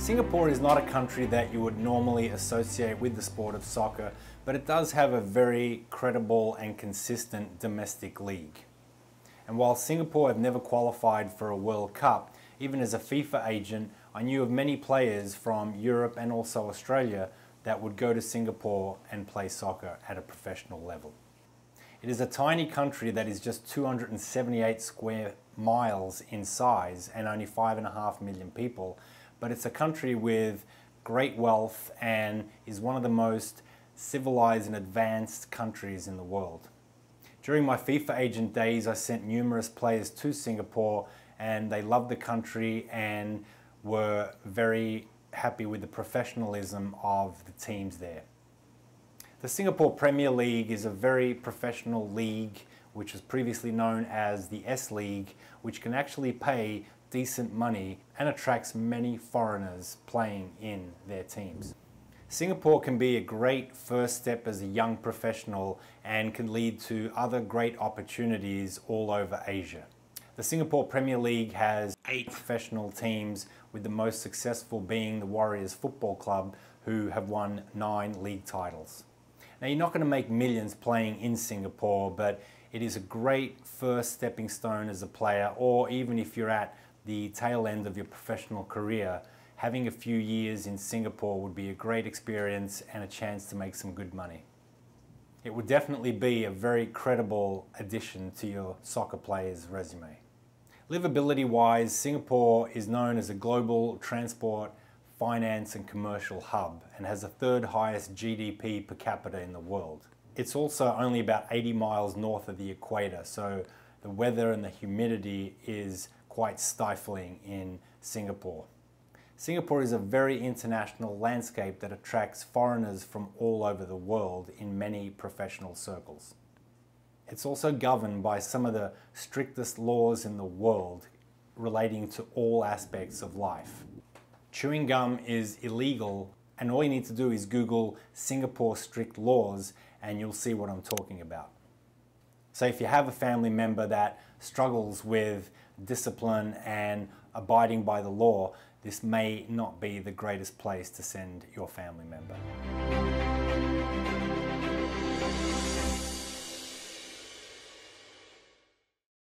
Singapore is not a country that you would normally associate with the sport of soccer, but it does have a very credible and consistent domestic league. And while Singapore have never qualified for a World Cup, even as a FIFA agent, I knew of many players from Europe and also Australia that would go to Singapore and play soccer at a professional level. It is a tiny country that is just 278 square miles in size and only five and a half million people, but it's a country with great wealth and is one of the most civilized and advanced countries in the world. During my FIFA agent days, I sent numerous players to Singapore and they loved the country and were very happy with the professionalism of the teams there. The Singapore Premier League is a very professional league which was previously known as the S League, which can actually pay decent money and attracts many foreigners playing in their teams. Singapore can be a great first step as a young professional and can lead to other great opportunities all over Asia. The Singapore Premier League has eight professional teams, with the most successful being the Warriors Football Club, who have won nine league titles. Now, you're not going to make millions playing in Singapore, but it is a great first stepping stone as a player, or even if you're at the tail end of your professional career, having a few years in Singapore would be a great experience and a chance to make some good money. It would definitely be a very credible addition to your soccer player's resume. Livability wise, Singapore is known as a global transport, finance and commercial hub and has the third highest GDP per capita in the world. It's also only about 80 miles north of the equator, so the weather and the humidity is quite stifling in Singapore. Singapore is a very international landscape that attracts foreigners from all over the world in many professional circles. It's also governed by some of the strictest laws in the world relating to all aspects of life. Chewing gum is illegal and all you need to do is Google Singapore strict laws and you'll see what I'm talking about. So if you have a family member that struggles with discipline and abiding by the law, this may not be the greatest place to send your family member.